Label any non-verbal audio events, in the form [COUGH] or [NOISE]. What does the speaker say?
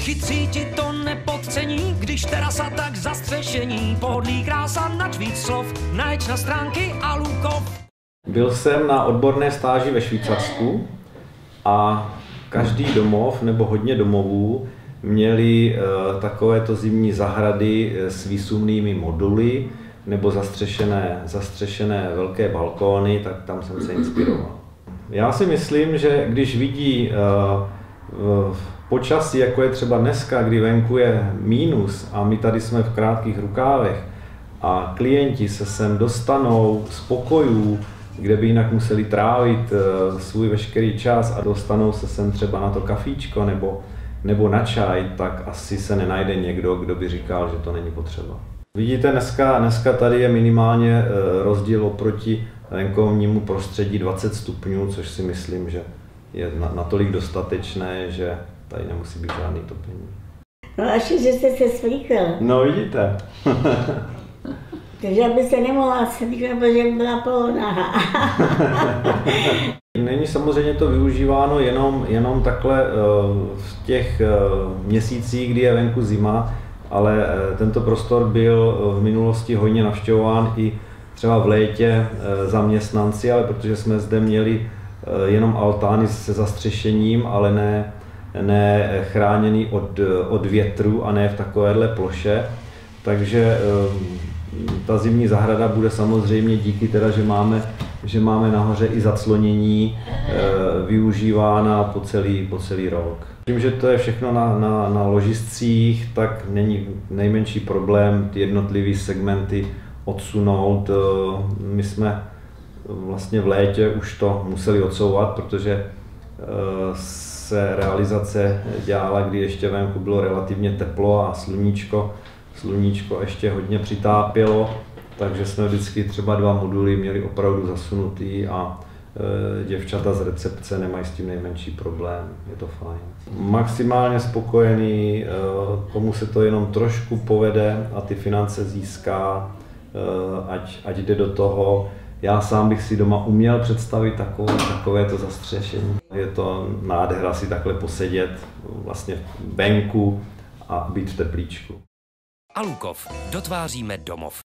Chytří ti to nepodcení, když terasa tak zastřešení. Pohodlí krása nad víc slov, najeď na stránky Alukov. Byl jsem na odborné stáži ve Švýcarsku a každý domov nebo hodně domovů měli uh, takovéto zimní zahrady s výsumnými moduly nebo zastřešené, zastřešené velké balkóny, tak tam jsem se inspiroval. Já si myslím, že když vidí uh, počasí, jako je třeba dneska, kdy venku je mínus a my tady jsme v krátkých rukávech a klienti se sem dostanou z pokojů, kde by jinak museli trávit uh, svůj veškerý čas a dostanou se sem třeba na to kafíčko nebo, nebo na čaj, tak asi se nenajde někdo, kdo by říkal, že to není potřeba. Vidíte, dneska, dneska tady je minimálně uh, rozdíl oproti venkovnímu prostředí 20 stupňů, což si myslím, že je natolik dostatečné, že tady nemusí být žádný topení. No až, že jste se svlíkl. No vidíte. [LAUGHS] Takže by se nemohla svlíknout, protože byla polonaha. [LAUGHS] Není samozřejmě to využíváno jenom, jenom takhle eh, v těch eh, měsících, kdy je venku zima, ale eh, tento prostor byl v minulosti hodně navštěvován i třeba v létě zaměstnanci, ale protože jsme zde měli jenom altány se zastřešením, ale ne, ne chráněný od, od větru a ne v takovéhle ploše. Takže ta zimní zahrada bude samozřejmě díky teda, že máme, že máme nahoře i zaclonění, e, využívána po celý, po celý rok. Tím, že to je všechno na, na, na ložiscích, tak není nejmenší problém ty jednotlivé segmenty odsunout. My jsme vlastně v létě už to museli odsouvat, protože e, se realizace dělala, kdy ještě venku bylo relativně teplo a sluníčko sluníčko ještě hodně přitápělo, takže jsme vždycky třeba dva moduly měli opravdu zasunutý a e, děvčata z recepce nemají s tím nejmenší problém, je to fajn. Maximálně spokojený, e, komu se to jenom trošku povede a ty finance získá, ať, ať jde do toho. Já sám bych si doma uměl představit takové, takové to zastřešení. Je to nádhera si takhle posedět vlastně venku a být v teplíčku. Alukov. Dotváříme domov.